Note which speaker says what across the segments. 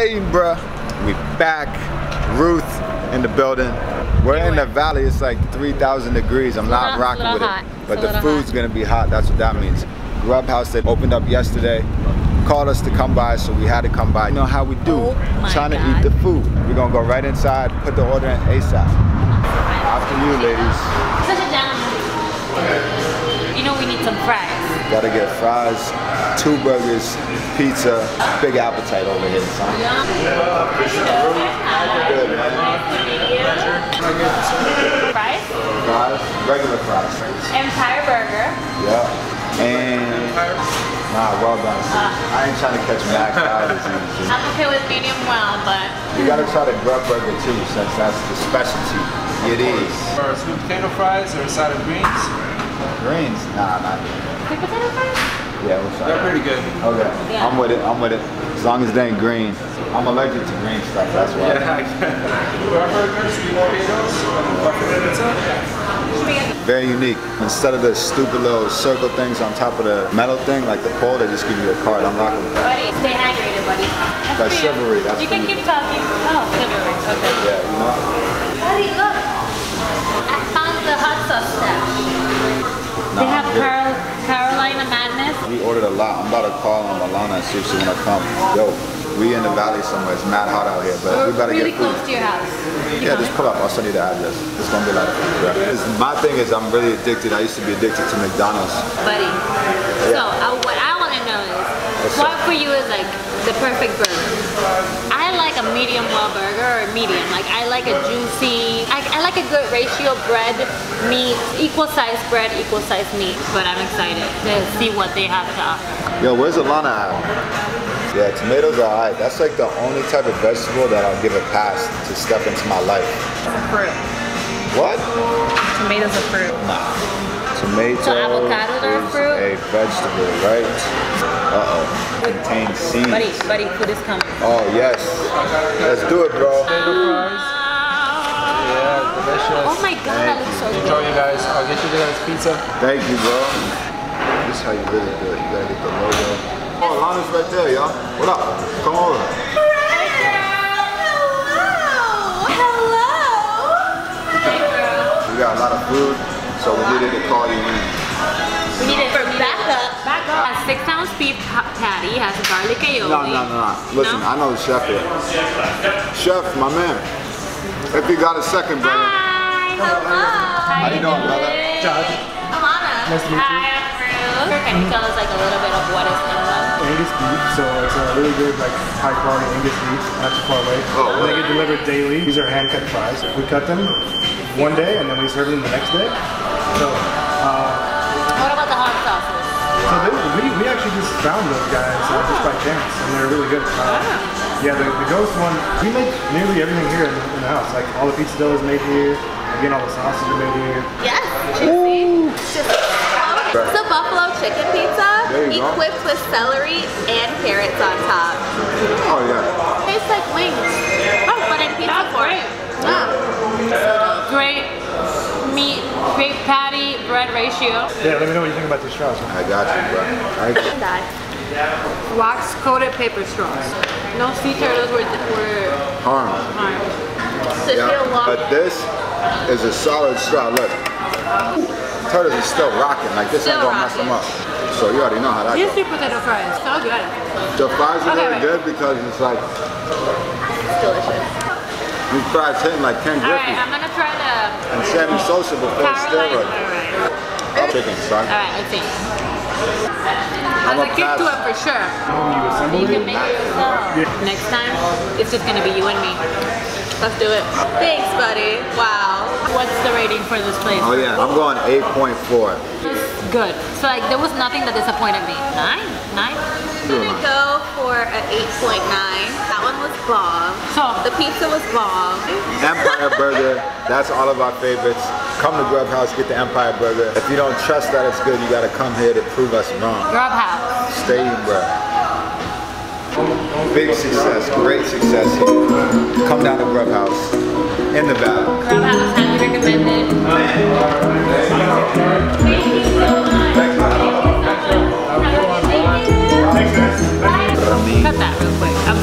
Speaker 1: Same, bruh. We back. Ruth in the building. We're in the valley. It's like 3,000 degrees. I'm not rocking with
Speaker 2: hot.
Speaker 1: it. But the food's
Speaker 2: hot.
Speaker 1: gonna be hot. That's what that means. Grub House that opened up yesterday. Called us to come by, so we had to come by. You know how we do.
Speaker 2: Oh
Speaker 1: Trying to eat the food. We're gonna go right inside, put the order in ASAP. After you, ladies.
Speaker 2: Such a gentleman. You know we need some fries.
Speaker 1: Gotta get fries, two burgers, pizza. Big appetite over here, son. Good, man.
Speaker 2: Fries,
Speaker 1: Fries, regular fries.
Speaker 2: Empire Burger.
Speaker 1: Yeah. And nah, well done. sis. Uh. I ain't trying to catch mad calories and shit.
Speaker 2: I'm okay with medium well, but
Speaker 1: You gotta try the grub burger too, since that's the specialty. It is.
Speaker 3: Or sweet potato fries or a side of greens.
Speaker 1: Greens? Nah, not
Speaker 2: sweet potato fries.
Speaker 1: Yeah, we'll try.
Speaker 3: They're pretty good.
Speaker 1: Okay,
Speaker 2: Yeah.
Speaker 1: I'm with it. I'm with it. As long as they ain't green. I'm allergic to green stuff. That's why.
Speaker 3: Grub burgers, sweet potatoes, buffalo pizza.
Speaker 1: Very unique. Instead of the stupid little circle things on top of the metal thing, like the pole, they just give you a card. I'm rocking with that.
Speaker 2: Buddy, stay hydrated, buddy. That's
Speaker 1: That's
Speaker 2: you.
Speaker 1: chivalry, that's
Speaker 2: you can keep talking. Oh, chivalry. Okay.
Speaker 1: Yeah, you know.
Speaker 2: They have Carolina Madness.
Speaker 1: We ordered a lot. I'm about to call on Alana and see if she wanna come. Yo, we in the valley somewhere. It's mad hot out here, but we better
Speaker 2: really
Speaker 1: get food.
Speaker 2: close to your house.
Speaker 1: Yeah, just pull up. I'll send you the address. It's gonna be like, yeah. My thing is, I'm really addicted. I used to be addicted to McDonald's.
Speaker 2: Buddy. So uh, what I want to know is,
Speaker 1: What's
Speaker 2: what
Speaker 1: up?
Speaker 2: for you is like the perfect burger? I like a medium well burger or medium. Like I like a juicy. I, I like a good ratio bread, meat, equal size bread, equal size meat. But I'm excited to see what they have to offer.
Speaker 1: Yo, where's Alana at? Yeah, tomatoes are alright. That's like the only type of vegetable that I'll give a pass to step into my life.
Speaker 2: Fruit.
Speaker 1: What?
Speaker 2: Tomatoes are fruit.
Speaker 1: Nah. Tomatoes
Speaker 2: So avocados are a fruit?
Speaker 1: a vegetable, right? Uh-oh. Contains seeds.
Speaker 2: Buddy, buddy, food is coming.
Speaker 1: Oh, yes. Let's do it, bro.
Speaker 3: Yeah, delicious.
Speaker 2: Oh my god, that looks so
Speaker 3: Enjoy you guys. I'll get you the guys pizza.
Speaker 1: Thank you, bro. This is how you really do it. You gotta get the logo. Oh, Alana's right there, y'all. What up? Come over. Hello. Hello. We got a lot of food, so we needed to call you in.
Speaker 2: We need it for backup. Backup. A six ounce beef patty has garlic aioli.
Speaker 1: No, no, no, no. Listen,
Speaker 2: No?
Speaker 1: I know the chef here. Chef, my man. If you got a second, brother.
Speaker 2: Hi, hello. How,
Speaker 1: you doing, brother?
Speaker 3: Judge.
Speaker 2: I'm
Speaker 3: Nice to meet you.
Speaker 2: Hi, I'm Can you tell us like a little bit of what is in them?
Speaker 4: Angus beef, so it's a really good, like high quality Angus beef, not too far away.
Speaker 1: Oh,
Speaker 4: and they get delivered daily. These are hand cut fries. We cut them one day and then we serve them the next day. So, uh,
Speaker 2: What about the hot sauces?
Speaker 4: so they, we, we actually just found those guys uh, just by chance, and they're really good. Uh, yeah, the, the ghost one, we make nearly everything here in the, in the house. Like all the pizza dough is made here. Again, all the sauces are made here.
Speaker 5: Yes, juicy. It's a buffalo chicken pizza
Speaker 1: There you go.
Speaker 5: equipped with celery and carrots on top.
Speaker 1: Oh, yeah.
Speaker 5: Tastes like wings, oh, but in pizza
Speaker 2: That's
Speaker 5: form.
Speaker 2: great.
Speaker 5: Yeah.
Speaker 2: Great meat, great patty bread ratio.
Speaker 4: Yeah, let me know what you think about these straws.
Speaker 1: I got you, bro. I got you.
Speaker 5: Die.
Speaker 2: Wax coated paper straws. No sea turtles were, were
Speaker 1: Harm.
Speaker 2: harmed.
Speaker 5: So
Speaker 1: Yeah. But this is a solid straw. Look. Turtles are still rocking. Like this ain't
Speaker 5: Still
Speaker 1: gonna mess them up. So you already know how that
Speaker 2: These
Speaker 1: goes.
Speaker 2: sweet potato fries, so good.
Speaker 1: The fries are
Speaker 2: Okay,
Speaker 1: really good because it's like
Speaker 5: It's delicious.
Speaker 1: these fries hitting like Ken
Speaker 2: All right, I'm gonna try the
Speaker 1: and Sammy Sosa before steroid.
Speaker 2: All
Speaker 1: Chicken, son.
Speaker 2: right, let's see.
Speaker 1: I'm a
Speaker 2: kick to it for sure.
Speaker 4: You
Speaker 2: can make it yourself. Next time, it's just gonna be you and me.
Speaker 5: Let's do it. Thanks, buddy. Wow.
Speaker 2: What's the rating for this place?
Speaker 1: Oh yeah, I'm going 8.4.
Speaker 2: It's good. So like, there was nothing that disappointed me. Nine, nine.
Speaker 5: I'm gonna go for an 8.9. That one was bomb.
Speaker 2: So
Speaker 5: The pizza was bomb.
Speaker 1: Empire Burger, that's all of our favorites. Come to Grub House, get the Empire Burger. If you don't trust that it's good, you gotta come here to prove us wrong.
Speaker 2: Grub House.
Speaker 1: Stay, bro. Big success, great success here. Come down to Grub House in the valley.
Speaker 2: Grub House highly recommended. You. Cut that real quick. I'm.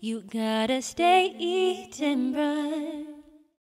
Speaker 2: You gotta stay eating, bruh.